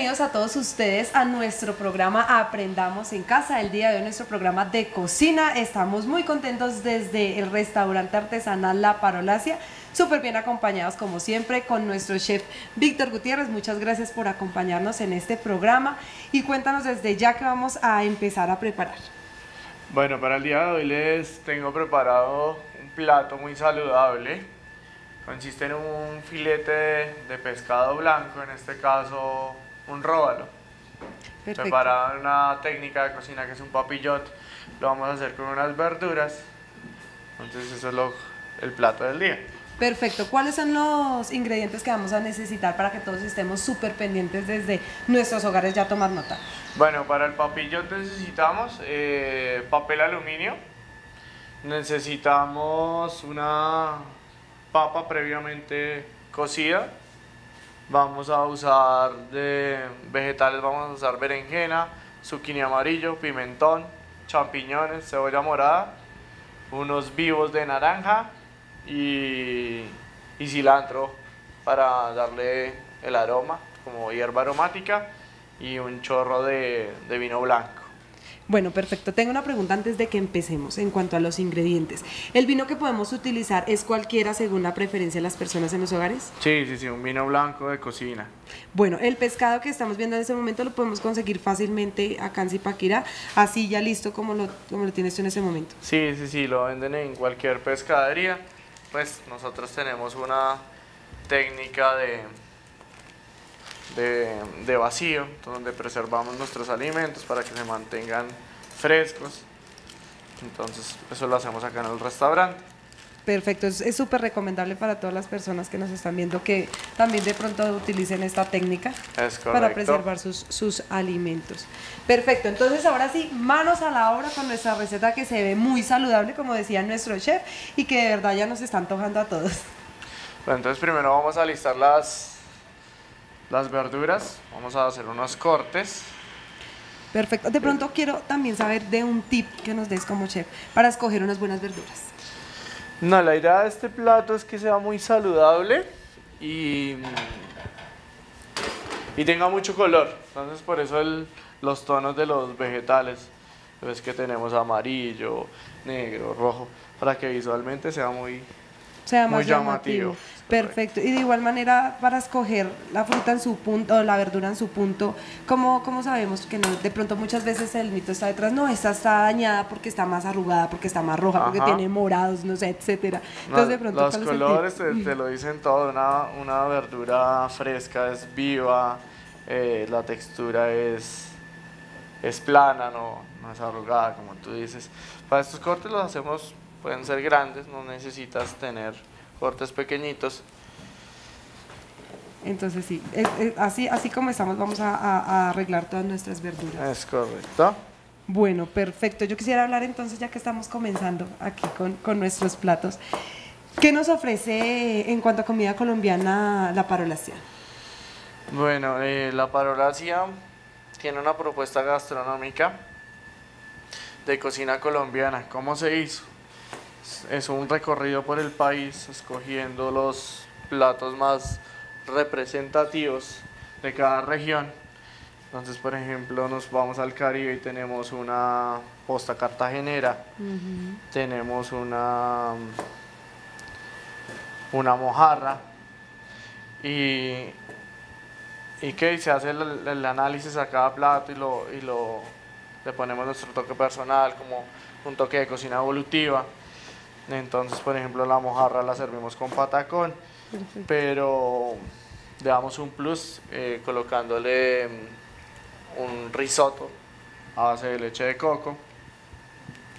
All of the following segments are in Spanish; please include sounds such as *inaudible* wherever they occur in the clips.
bienvenidos a todos ustedes a nuestro programa Aprendamos en Casa. El día de hoy nuestro programa de cocina. Estamos muy contentos desde el restaurante artesanal La Parolacia. Súper bien acompañados como siempre con nuestro chef Víctor Gutiérrez. Muchas gracias por acompañarnos en este programa y cuéntanos desde ya que vamos a empezar a preparar. Bueno, para el día de hoy les tengo preparado un plato muy saludable. Consiste en un filete de, pescado blanco, en este caso un róbalo. Perfecto. Preparado en una técnica de cocina que es un papillot. Lo vamos a hacer con unas verduras. Entonces eso es lo- el plato del día. Perfecto. ¿Cuáles son los ingredientes que vamos a necesitar para que todos estemos súper pendientes desde nuestros hogares ya tomar nota? Bueno, para el papillot necesitamos eh, papel aluminio, necesitamos una papa previamente cocida, vamos a usar de vegetales, vamos a usar berenjena, zucchini amarillo, pimentón, champiñones, cebolla morada, unos vivos de naranja y, y cilantro para darle el aroma como hierba aromática y un chorro de, de vino blanco. Bueno, perfecto. Tengo una pregunta antes de que empecemos en cuanto a los ingredientes. ¿El vino que podemos utilizar es cualquiera según la preferencia de las personas en los hogares? Sí, sí, sí, un vino blanco de cocina. Bueno, el pescado que estamos viendo en este momento lo podemos conseguir fácilmente acá en Zipaquirá, así ya listo como lo, como lo tienes tú en ese momento. Sí, sí, sí, lo venden en cualquier pescadería. Pues nosotros tenemos una técnica de, de, de vacío, donde preservamos nuestros alimentos para que se mantengan frescos. Entonces, eso lo hacemos acá en el restaurante. Perfecto, es súper recomendable para todas las personas que nos están viendo que también de pronto utilicen esta técnica Es para preservar sus, sus alimentos. Perfecto, entonces ahora sí, manos a la obra con nuestra receta que se ve muy saludable, como decía nuestro chef, y que de verdad ya nos está antojando a todos. Bueno, entonces primero vamos a alistar las, las verduras. Vamos a hacer unos cortes. Perfecto, de pronto quiero también saber de un tip que nos des como chef para escoger unas buenas verduras. No, la idea de este plato es que sea muy saludable y, y tenga mucho color. Entonces por eso el- los tonos de los vegetales. Ves que tenemos amarillo, negro, rojo, para que visualmente sea muy... sea Muy llamativo. llamativo. Perfecto. Y de igual manera, para escoger la fruta en su punto, o la verdura en su punto, ¿cómo, cómo sabemos que no? De pronto muchas veces el mito está detrás, no, esta está dañada porque está más arrugada, porque está más roja, porque tiene morados, no sé, etcétera. No, Entonces, de pronto, los colores te, te lo dicen todo. Una, una verdura fresca es viva, eh, la textura es, es plana, no, no es arrugada, como tú dices. Para estos cortes los hacemos, pueden ser grandes, no necesitas tener cortes pequeñitos. Entonces, sí, es- es- así, así como estamos, vamos a, a- a arreglar todas nuestras verduras. Es correcto. Bueno, perfecto. Yo quisiera hablar entonces, ya que estamos comenzando aquí con, con nuestros platos, ¿qué nos ofrece en cuanto a comida colombiana la parolacia? Bueno, eh, la Parolacia tiene una propuesta gastronómica de cocina colombiana. ¿Cómo se hizo? Es- un recorrido por el país escogiendo los platos más representativos de cada región. Entonces, por ejemplo, nos vamos al Caribe y tenemos una posta cartagenera, tenemos una, una mojarra y, y que se hace el, el análisis a cada plato y lo, y lo le ponemos nuestro toque personal como un toque de cocina evolutiva. Entonces, por ejemplo, la mojarra la servimos con patacón, pero le damos un plus eh, colocándole mm, un risotto a base de leche de coco.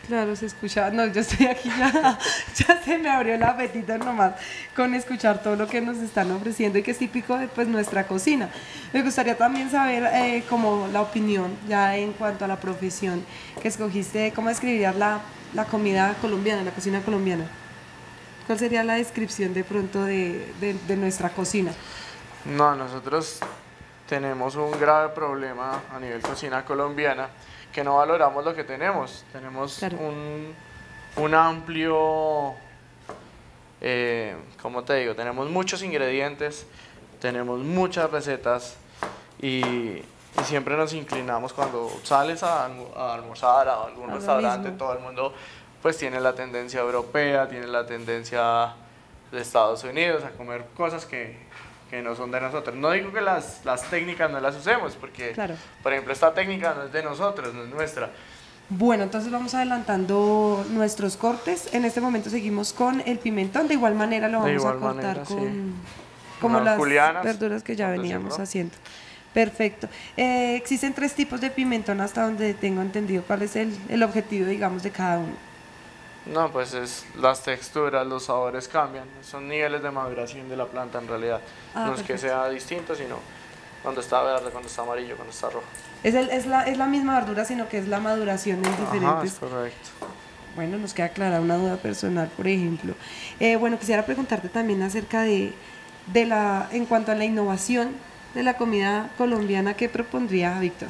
Claro, se escucha. No, yo estoy aquí ya. *laughs* Ya se me abrió el apetito nomás con escuchar todo lo que nos están ofreciendo y que es típico de pues, nuestra cocina. Me gustaría también saber eh, como la opinión ya en cuanto a la profesión que escogiste, cómo describirías la, la comida colombiana, la cocina colombiana. ¿Cuál sería la descripción de pronto de, de- de nuestra cocina? No, nosotros tenemos un grave problema a nivel cocina colombiana que no valoramos lo que tenemos. Tenemos Claro. un, un amplio, eh, ¿cómo te digo? Tenemos muchos ingredientes, tenemos muchas recetas y, y siempre nos inclinamos cuando sales a, a almorzar a algún restaurante, mismo. todo el mundo pues tiene la tendencia europea, tiene la tendencia de Estados Unidos a comer cosas que, que no son de nosotros. No digo que las, las técnicas no las usemos, porque Claro. por ejemplo esta técnica no es de nosotros, no es nuestra. Bueno, entonces vamos adelantando nuestros cortes. En este momento seguimos con el pimentón. De igual manera lo vamos a cortar manera, sí. con como Unas las julianas, verduras que ya veníamos haciendo. Perfecto. Eh, existen tres tipos de pimentón hasta donde tengo entendido cuál es el, el objetivo, digamos, de cada uno. No, pues es las texturas, los sabores cambian, son niveles de maduración de la planta en realidad. Ah, no es que sea distinto, sino cuando está verde, cuando está amarillo, cuando está rojo. Es, el- es, la, es la misma verdura, sino que es la maduración en Ajá, diferentes es correcto. Bueno, nos queda clara una duda personal, por ejemplo. Eh, bueno, quisiera preguntarte también acerca de, de la, en cuanto a la innovación de la comida colombiana, ¿qué propondría Víctor?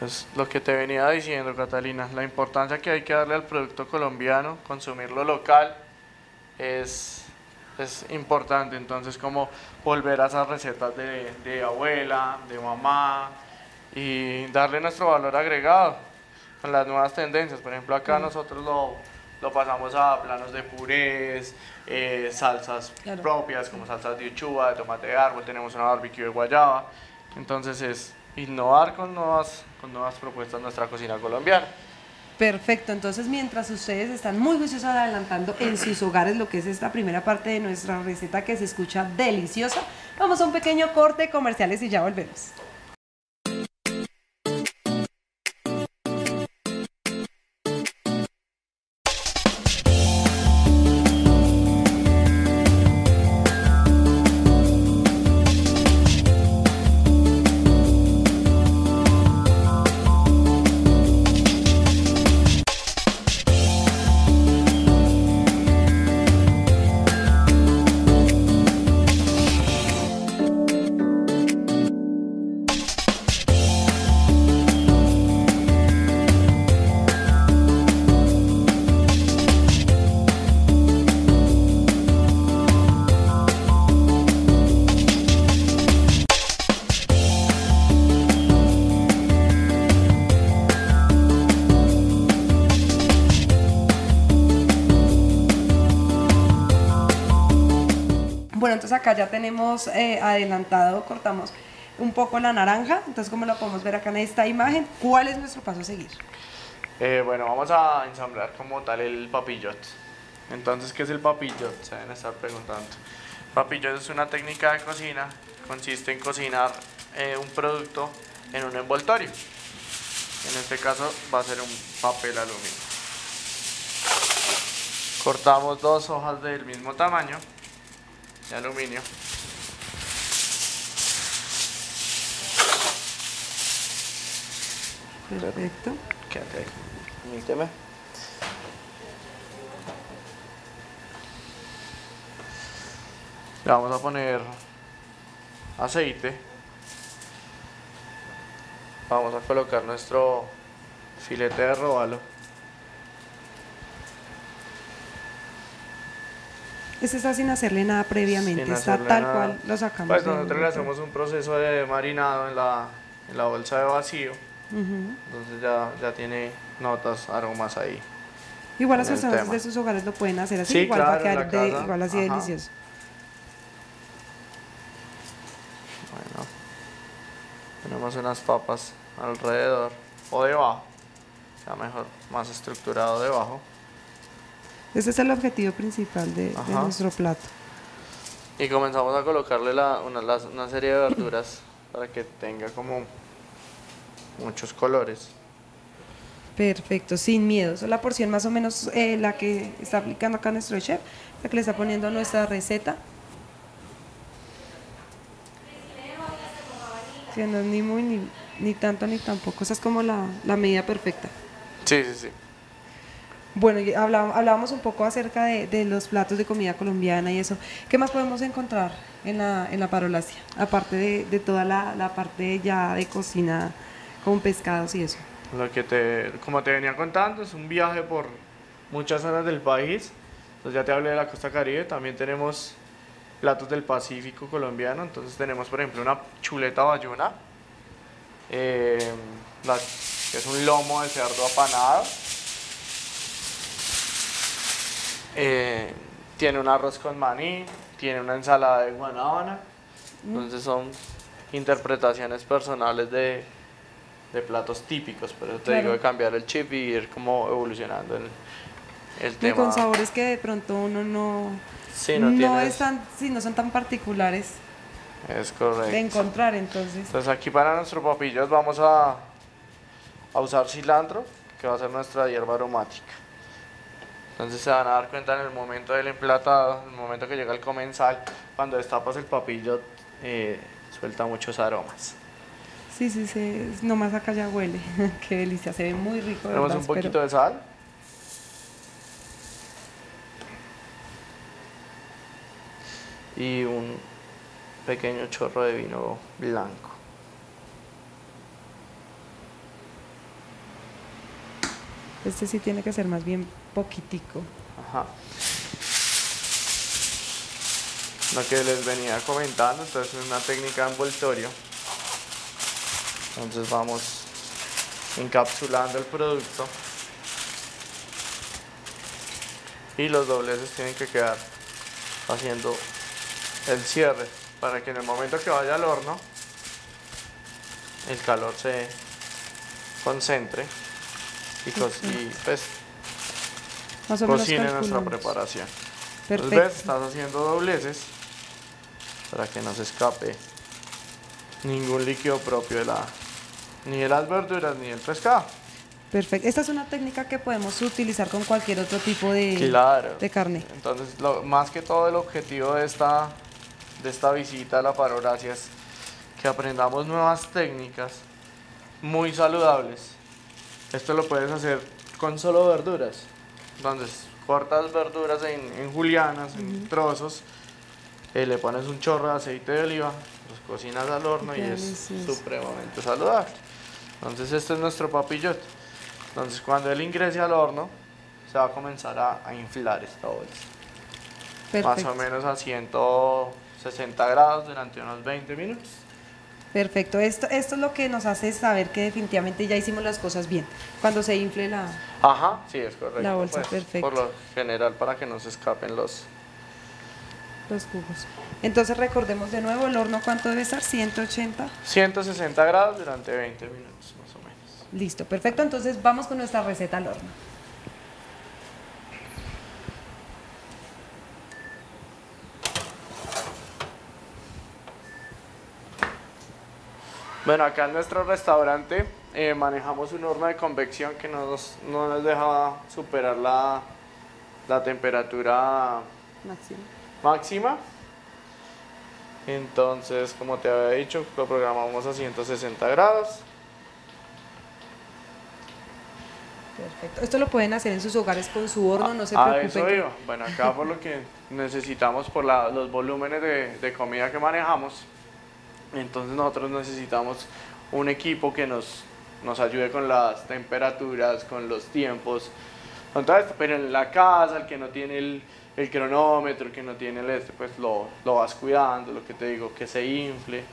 Es lo que te venía diciendo, Catalina, la importancia que hay que darle al producto colombiano, consumirlo local, es, es importante. Entonces, como volver a esas recetas de, de abuela, de mamá, y darle nuestro valor agregado con las nuevas tendencias. Por ejemplo, acá nosotros lo, lo pasamos a planos de purés, eh, salsas Claro. propias, como salsas de uchuva, de tomate de árbol, tenemos una barbecue de guayaba. Entonces, es innovar con nuevas, con nuevas propuestas nuestra cocina colombiana. Perfecto, entonces mientras ustedes están muy juiciosos adelantando en sus hogares lo que es esta primera parte de nuestra receta que se escucha deliciosa, vamos a un pequeño corte comerciales y ya volvemos. Tenemos eh, adelantado, cortamos un poco la naranja, entonces como lo podemos ver acá en esta imagen, ¿cuál es nuestro paso a seguir? Eh, bueno, vamos a ensamblar como tal el papillot. Entonces, ¿qué es el papillot? Se deben estar preguntando. Papillot es una técnica de cocina, consiste en cocinar eh, un producto en un envoltorio. En este caso va a ser un papel aluminio. Cortamos dos hojas del mismo tamaño de aluminio. Perfecto. Quédate ahí. Permíteme. Le vamos a poner aceite. Vamos a colocar nuestro filete de robalo. Este está sin hacerle nada previamente, sin está tal nada. cual lo sacamos. Pues nosotros le hacemos un proceso de marinado en la, en la bolsa de vacío. Entonces ya, ya tiene notas, aromas ahí. Igual las personas tema. de sus hogares lo pueden hacer así, Sí, igual va a claro, quedar de- igual así Ajá. delicioso. Bueno, tenemos unas papas alrededor o debajo, o sea mejor, más estructurado debajo. Ese es el objetivo principal de, de nuestro plato. Y comenzamos a colocarle la- una, las- una serie de verduras *clears throat* para que tenga como muchos colores. Perfecto, sin miedo. Esa es la porción más o menos eh, la que está aplicando acá nuestro chef, la que le está poniendo nuestra receta. Sí, no es ni muy ni, ni tanto ni tampoco. Esa es como la, la medida perfecta. Sí, sí, sí. Bueno, hablábamos un poco acerca de, los platos de comida colombiana y eso. ¿Qué más podemos encontrar en la, en la parolasia? Aparte de, toda la, parte ya de cocina con pescados y eso. Lo que te, como te venía contando, es un viaje por muchas zonas del país. Entonces ya te hablé de la costa caribe, también tenemos platos del Pacífico colombiano. Entonces tenemos, por ejemplo, una chuleta bayuna, eh, que es un lomo de cerdo apanado. Eh, tiene un arroz con maní, tiene una ensalada de guanábana. Entonces son interpretaciones personales de, de platos típicos, pero te Claro. digo de cambiar el chip y ir como evolucionando el Y tema. con sabores que de pronto uno no, Sí, no, no, tienes- es tan, sí, no son tan particulares Es correcto. de encontrar, entonces. Entonces aquí para nuestros papillos vamos a, a usar cilantro, que va a ser nuestra hierba aromática. Entonces se van a dar cuenta en el momento del emplatado, en el momento que llega el comensal, cuando destapas el papillo, eh, suelta muchos aromas. Sí, sí, sí, nomás acá ya huele. *laughs* Qué delicia, se ve muy rico. Tenemos un poquito de sal. Y un pequeño chorro de vino blanco. Este sí tiene que ser más bien poquitico. Ajá. Lo que les venía comentando, entonces es una técnica de envoltorio. Entonces vamos encapsulando el producto. Y los dobleces tienen que quedar haciendo el cierre para que en el momento que vaya al horno el calor se concentre y, y, pues Más o menos cocine nuestra preparación. Entonces, Perfecto. ves, estás haciendo dobleces para que no se escape ningún líquido propio de la ni de las verduras ni del pescado. Perfecto. Esta es una técnica que podemos utilizar con cualquier otro tipo de, Claro. de carne. Entonces, lo, más que todo el objetivo de esta, de esta visita a la Paroracia es que aprendamos nuevas técnicas muy saludables. Esto lo puedes hacer con solo verduras. Entonces, cortas verduras en, en julianas, en trozos, eh, le pones un chorro de aceite de oliva, los cocinas al horno y es supremamente saludable. Entonces, este es nuestro papillote. Entonces, cuando él ingrese al horno, se va a comenzar a, a inflar esta bolsa. Perfecto. Más o menos a 160 grados durante unos 20 minutos. Perfecto. Esto, esto es lo que nos hace saber que definitivamente ya hicimos las cosas bien. Cuando se infle la... Ajá, sí, es correcto. La bolsa, pues, perfecto. Por lo general, para que no se escapen los... los jugos. Entonces recordemos de nuevo el horno cuánto debe estar, 180. 160 grados durante 20 minutos, más o menos. Listo, perfecto. Entonces vamos con nuestra receta al horno. Bueno, acá en nuestro restaurante eh, manejamos un horno de convección que no nos, no nos deja superar la, la temperatura Máximo. máxima. Entonces, como te había dicho, lo programamos a 160 grados. Perfecto. Esto lo pueden hacer en sus hogares con su horno, no se a preocupen. eso que-. Bueno, acá por lo que necesitamos, por la- los volúmenes de, de comida que manejamos, entonces nosotros necesitamos un equipo que nos, nos ayude con las temperaturas, con los tiempos, con todo esto. Pero en la casa, el que no tiene el, cronómetro, el que no tiene el este, pues lo, lo vas cuidando, lo que te digo, que se infle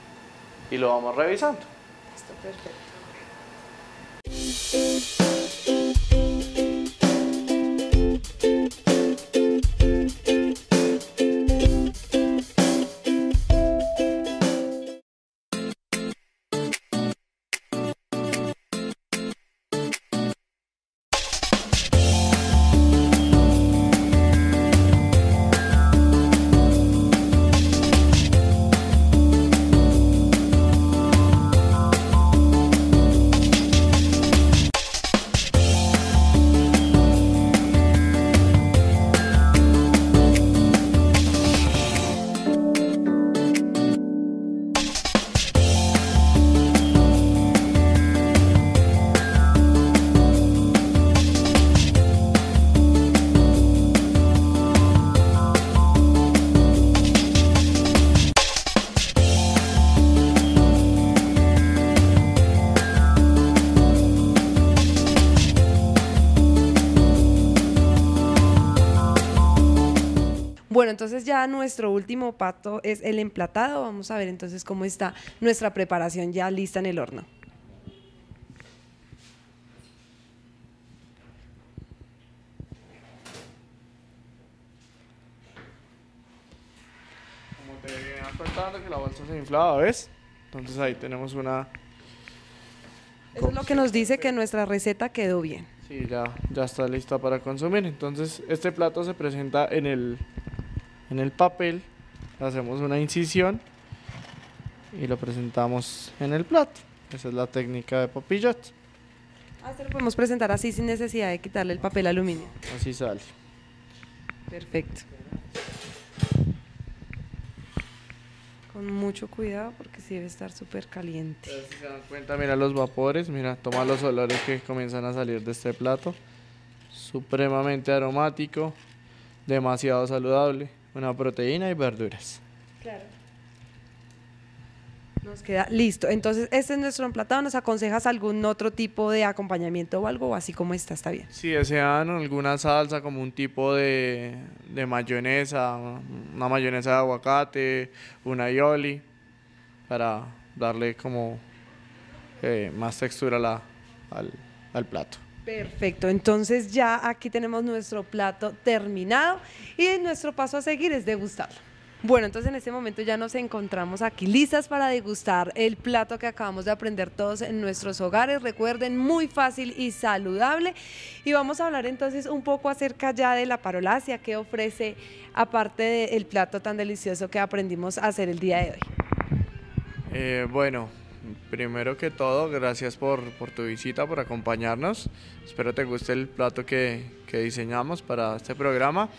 y lo vamos revisando. Listo, perfecto. Entonces ya nuestro último pato es el emplatado. Vamos a ver entonces cómo está nuestra preparación ya lista en el horno. Como te venía contando que la bolsa se inflaba, ¿ves? Entonces ahí tenemos una... Eso es lo que nos dice que nuestra receta quedó bien. Sí, ya, ya está lista para consumir. Entonces este plato se presenta en el, en el papel. Hacemos una incisión y lo presentamos en el plato. Esa es la técnica de papillot. Ah, se lo podemos presentar así sin necesidad de quitarle el papel aluminio. Así sale. Perfecto. Con mucho cuidado porque sí debe estar súper caliente. Si se dan cuenta, mira los vapores, mira, toma los olores que comienzan a salir de este plato. Supremamente aromático, demasiado saludable, una proteína y verduras. Claro. Nos queda listo. Entonces, este es nuestro emplatado. ¿Nos aconsejas algún otro tipo de acompañamiento o algo? O así como está, está bien. Si desean alguna salsa como un tipo de, de mayonesa, una mayonesa de aguacate, una aioli, para darle como eh, más textura a la- al, al plato. Perfecto, entonces ya aquí tenemos nuestro plato terminado y nuestro paso a seguir es degustarlo. Bueno, entonces en este momento ya nos encontramos aquí listas para degustar el plato que acabamos de aprender todos en nuestros hogares. Recuerden, muy fácil y saludable. Y vamos a hablar entonces un poco acerca ya de la parolacia que ofrece, aparte del plato tan delicioso que aprendimos a hacer el día de hoy. Eh, bueno, primero que todo, gracias por, por tu visita, por acompañarnos. Espero te guste el plato que, que diseñamos para este programa.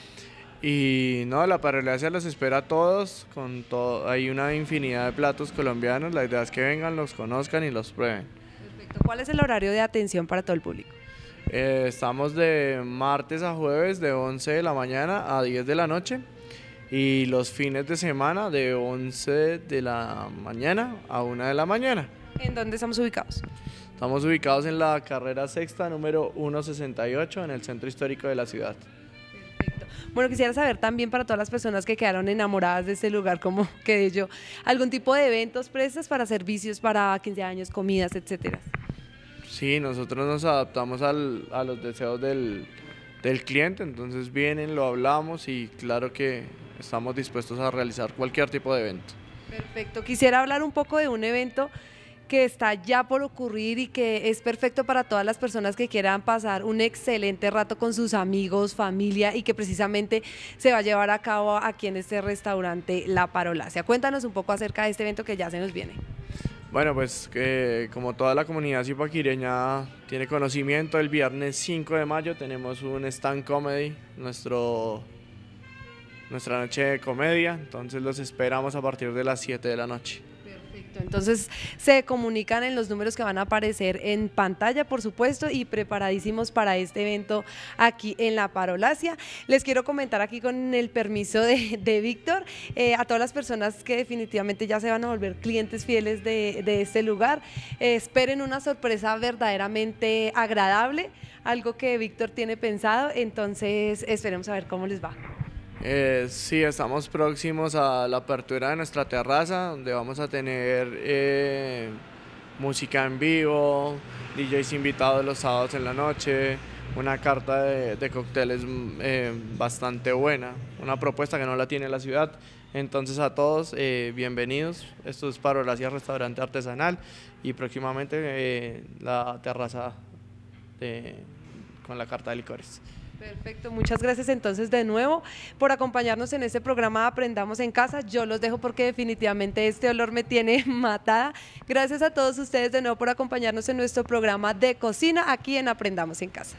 Y no, la parolacia los espera a todos. Con todo, hay una infinidad de platos colombianos. La idea es que vengan, los conozcan y los prueben. Perfecto. ¿Cuál es el horario de atención para todo el público? Eh, estamos de martes a jueves de 11 de la mañana a 10 de la noche. Y los fines de semana de 11 de la mañana a 1 de la mañana. ¿En dónde estamos ubicados? Estamos ubicados en la carrera sexta, número 168, en el centro histórico de la ciudad. Perfecto. Bueno, quisiera saber también para todas las personas que quedaron enamoradas de este lugar, como *laughs* quedé yo, algún tipo de eventos prestas para servicios para 15 años, comidas, etcétera. Sí, nosotros nos adaptamos al- a los deseos del, del cliente, entonces vienen, lo hablamos y claro que estamos dispuestos a realizar cualquier tipo de evento. Perfecto. Quisiera hablar un poco de un evento que está ya por ocurrir y que es perfecto para todas las personas que quieran pasar un excelente rato con sus amigos, familia y que precisamente se va a llevar a cabo aquí en este restaurante La Parolacia. Cuéntanos un poco acerca de este evento que ya se nos viene. Bueno, pues como toda la comunidad zipaquireña tiene conocimiento, el viernes 5 de mayo tenemos un stand comedy, nuestro, nuestra noche de comedia, entonces los esperamos a partir de las 7 de la noche. Entonces se comunican en los números que van a aparecer en pantalla, por supuesto, y preparadísimos para este evento aquí en La Parolacia. Les quiero comentar aquí con el permiso de, Víctor eh, a todas las personas que definitivamente ya se van a volver clientes fieles de, de este lugar. eh, esperen una sorpresa verdaderamente agradable, algo que Víctor tiene pensado, entonces esperemos a ver cómo les va. Eh, sí, estamos próximos a la apertura de nuestra terraza, donde vamos a tener eh, música en vivo, DJs invitados los sábados en la noche, una carta de, de cócteles mm, eh, bastante buena, una propuesta que no la tiene la ciudad. Entonces a todos, bienvenidos. Esto es Parolacia Restaurante Artesanal y próximamente la terraza con la carta de licores. Perfecto, muchas gracias entonces de nuevo por acompañarnos en este programa Aprendamos en Casa. Yo los dejo porque definitivamente este olor me tiene *laughs* matada. Gracias a todos ustedes de nuevo por acompañarnos en nuestro programa de cocina aquí en Aprendamos en Casa.